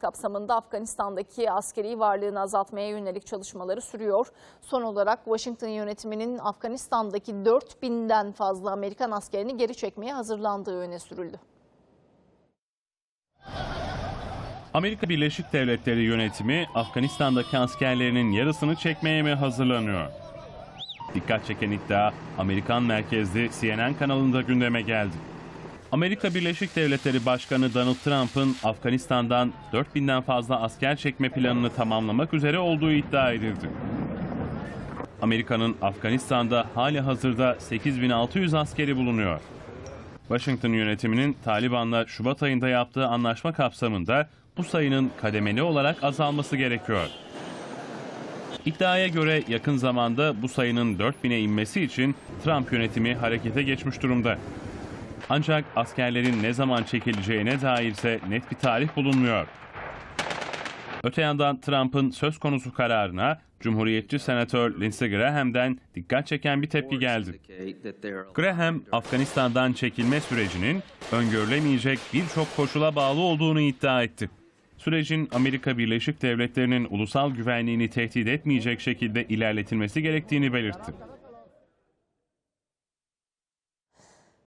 kapsamında Afganistan'daki askeri varlığını azaltmaya yönelik çalışmaları sürüyor. Son olarak Washington yönetiminin Afganistan'daki 4000'den fazla Amerikan askerini geri çekmeye hazırlandığı öne sürüldü. Amerika Birleşik Devletleri yönetimi Afganistan'daki askerlerinin yarısını çekmeye mi hazırlanıyor? Dikkat çeken iddia Amerikan merkezli CNN kanalında gündeme geldi. Amerika Birleşik Devletleri Başkanı Donald Trump'ın Afganistan'dan 4000'den fazla asker çekme planını tamamlamak üzere olduğu iddia edildi. Amerika'nın Afganistan'da hali hazırda 8600 askeri bulunuyor. Washington yönetiminin Taliban'la Şubat ayında yaptığı anlaşma kapsamında bu sayının kademeli olarak azalması gerekiyor. İddiaya göre yakın zamanda bu sayının 4000'e inmesi için Trump yönetimi harekete geçmiş durumda. Ancak askerlerin ne zaman çekileceğine dairse net bir tarih bulunmuyor. Öte yandan Trump'ın söz konusu kararına Cumhuriyetçi Senatör Lindsey Graham'den dikkat çeken bir tepki geldi. Graham, Afganistan'dan çekilme sürecinin öngörülemeyecek birçok koşula bağlı olduğunu iddia etti. Sürecin Amerika Birleşik Devletleri'nin ulusal güvenliğini tehdit etmeyecek şekilde ilerletilmesi gerektiğini belirtti.